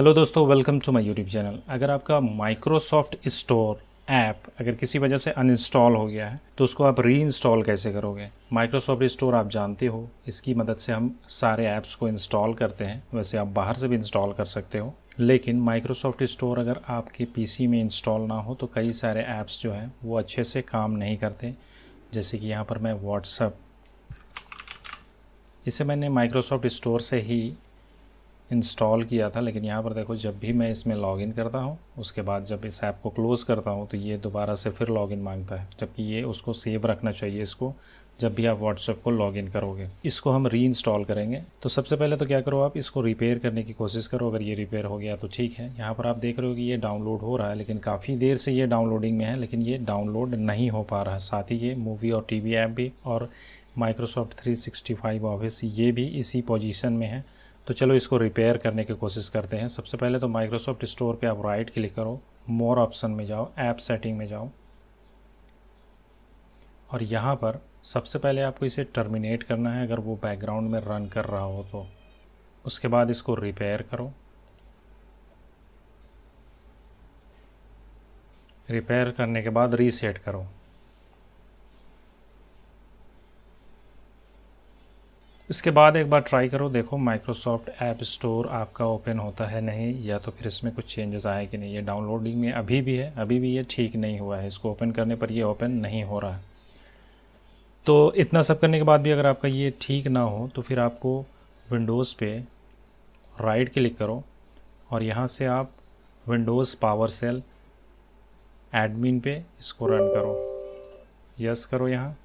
Hello दोस्तों welcome to my YouTube channel अगर आपका माइक्रोसॉफ्ट स्टोर ऐप अगर किसी वजह से अनइंस्टॉल हो गया है तो उसको आप री इंस्टॉल कैसे करोगे? माइक्रोसॉफ्ट स्टोर आप जानते हो, इसकी मदद से हम सारे ऐप्स को इंस्टॉल करते हैं। वैसे आप बाहर से भी इंस्टॉल कर सकते हो। लेकिन माइक्रोसॉफ्ट स्टोर अगर आपके पीसी में इंस्टॉल ना हो तो कई सारे ऐप्स जो हैं, वो अच्छे से काम नहीं करते। जैसे कि यहाँ पर मैं व्हाट्सअप इसे मैंने माइक्रोसॉफ्ट स्टोर से ही इंस्टॉल किया था, लेकिन यहाँ पर देखो जब भी मैं इसमें लॉगिन करता हूँ, उसके बाद जब इस ऐप को क्लोज़ करता हूँ तो ये दोबारा से फिर लॉगिन माँगता है, जबकि ये उसको सेव रखना चाहिए इसको, जब भी आप व्हाट्सएप को लॉगिन करोगे। इसको हम री इंस्टॉल करेंगे। तो सबसे पहले तो क्या करो आप, इसको रिपेयर करने की कोशिश करो, अगर ये रिपेयर हो गया तो ठीक है। यहाँ पर आप देख रहे हो कि ये डाउनलोड हो रहा है, लेकिन काफ़ी देर से ये डाउनलोडिंग में है, लेकिन ये डाउनलोड नहीं हो पा रहा है। साथ ही ये मूवी और टी ऐप भी और माइक्रोसॉफ्ट 365 ऑफ़िस ये भी इसी पोजीशन में है। तो चलो इसको रिपेयर करने की कोशिश करते हैं। सबसे पहले तो माइक्रोसॉफ्ट स्टोर पे आप राइट क्लिक करो। मोर ऑप्शन में जाओ। ऐप सेटिंग में जाओ। और यहाँ पर सबसे पहले आपको इसे टर्मिनेट करना है। अगर वो बैकग्राउंड में रन कर रहा हो तो। उसके बाद इसको रिपेयर करो। रिपेयर करने के बाद रीसेट करो। इसके बाद एक बार ट्राई करो, देखो माइक्रोसॉफ्ट ऐप स्टोर आपका ओपन होता है नहीं, या तो फिर इसमें कुछ चेंजेस आए कि नहीं, ये डाउनलोडिंग में अभी भी है, अभी भी ये ठीक नहीं हुआ है, इसको ओपन करने पर ये ओपन नहीं हो रहा है। तो इतना सब करने के बाद भी अगर आपका ये ठीक ना हो तो फिर आपको विंडोज़ पे राइट क्लिक करो और यहाँ से आप विंडोज़ पावर सेल एडमिन पे इसको रन करो। यस करो यहाँ।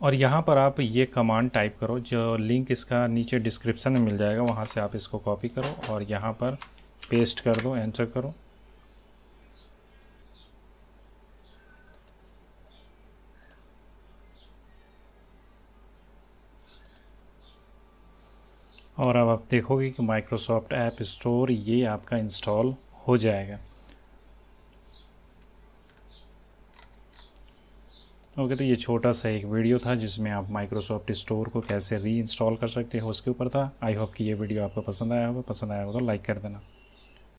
और यहाँ पर आप ये कमांड टाइप करो, जो लिंक इसका नीचे डिस्क्रिप्शन में मिल जाएगा, वहाँ से आप इसको कॉपी करो और यहाँ पर पेस्ट कर दो एंटर करो। और अब आप देखोगे कि माइक्रोसॉफ्ट ऐप स्टोर ये आपका इंस्टॉल हो जाएगा। ओके तो ये छोटा सा एक वीडियो था जिसमें आप माइक्रोसॉफ्ट स्टोर को कैसे री इंस्टॉल कर सकते हो, उसके ऊपर था। आई होप कि ये वीडियो आपको पसंद आया होगा। पसंद आया होगा तो लाइक कर देना।